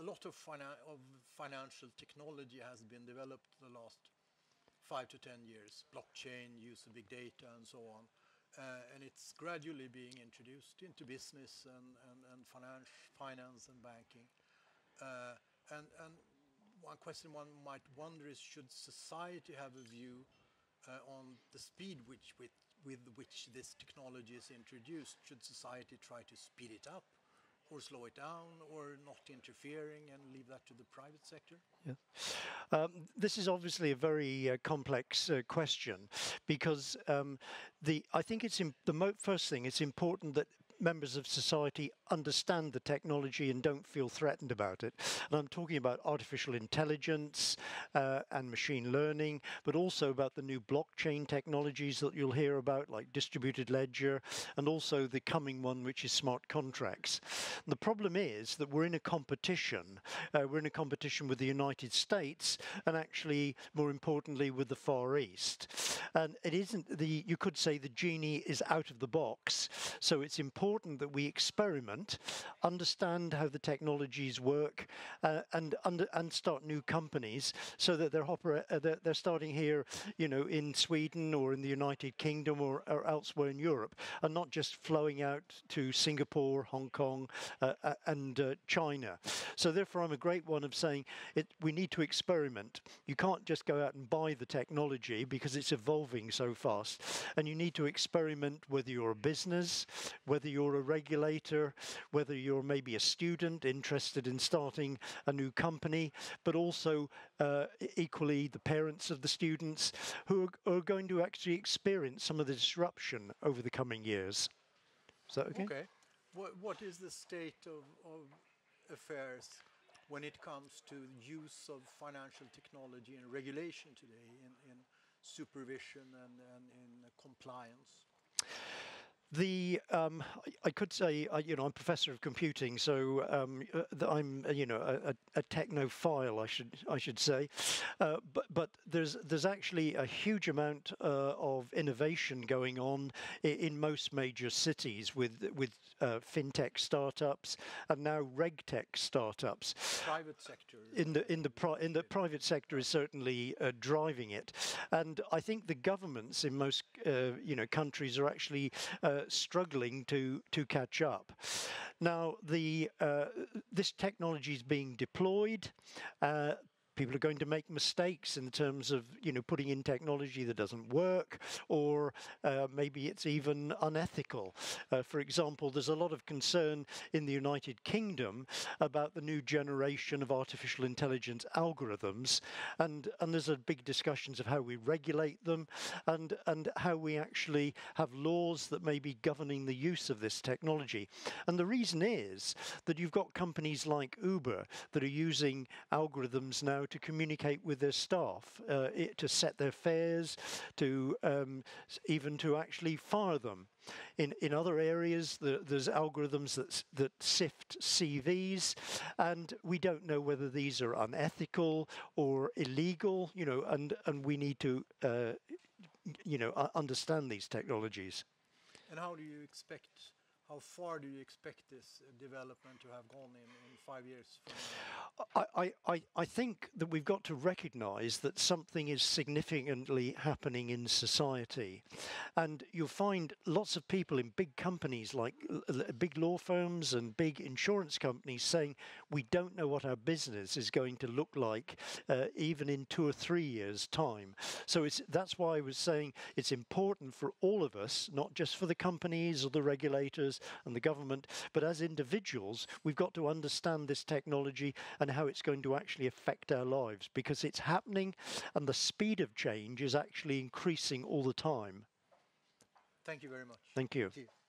a lot of, fina- of financial technology has been developed the last five to 10 years, blockchain, use of big data, and so on. Uh, and it's gradually being introduced into business and, and, and finance, finance and banking. Uh, and, and one question one might wonder is should society have a view uh, on the speed which, with, with which this technology is introduced? Should society try to speed it up or slow it down or not interfering and leave that to the private sector? Yeah. Um, this is obviously a very uh, complex uh, question because um, the I think it's the first thing it's important that members of society understand the technology and don't feel threatened about it. And I'm talking about artificial intelligence uh, and machine learning, but also about the new blockchain technologies that you'll hear about, like distributed ledger, and also the coming one, which is smart contracts. And the problem is that we're in a competition. Uh, we're in a competition with the United States, and actually, more importantly, with the Far East. And it isn't the you could say the genie is out of the box. So it's important that we experiment, understand how the technologies work, uh, and and start new companies so that they're, opera- uh, they're, they're starting here, you know, in Sweden or in the United Kingdom or, or elsewhere in Europe, and not just flowing out to Singapore, Hong Kong, uh, uh and uh, China. So therefore, I'm a great one of saying it. We need to experiment. You can't just go out and buy the technology because it's evolving so fast, and you need to experiment whether you're a business, whether you're a regulator, whether you're maybe a student interested in starting a new company, but also uh, equally the parents of the students who are, are going to actually experience some of the disruption over the coming years. Is that okay? Okay. What, what is the state of, of affairs when it comes to use of financial technology and regulation today in, in supervision and, and in compliance? The um, I could say uh, you know I'm professor of computing, so um, uh, I'm uh, you know a, a, technophile I should I should say, uh, but but there's there's actually a huge amount uh, of innovation going on in, in, most major cities with with uh, fintech startups and now regtech startups. Private sector in the in the pri- in the private sector is certainly driving it, and I think the governments in most you know countries are actually struggling to to catch up. Now, the uh, this technology is being deployed. People are going to make mistakes in terms of you know putting in technology that doesn't work or uh, maybe it's even unethical. Uh, for example there's a lot of concern in the united kingdom about the new generation of artificial intelligence algorithms and and there's a big discussions of how we regulate them and and how we actually have laws that may be governing the use of this technology. And the reason is that you've got companies like uber that are using algorithms now to communicate with their staff, uh, it, to set their fares, to um, even to actually fire them. In in other areas, the, there's algorithms that that sift CVs, and we don't know whether these are unethical or illegal. You know, and and we need to uh, you know understand these technologies. And how do you expect how far do you expect this development to have gone in, in five years I, I, I think that we've got to recognize that something is significantly happening in society. And you'll find lots of people in big companies like big law firms and big insurance companies saying, we don't know what our business is going to look like uh, even in two or three years' time. So it's, that's why I was saying it's important for all of us, not just for the companies or the regulators, and the government, but as individuals, we've got to understand this technology and how it's going to actually affect our lives because it's happening and the speed of change is actually increasing all the time. Thank you very much. Thank you. Thank you.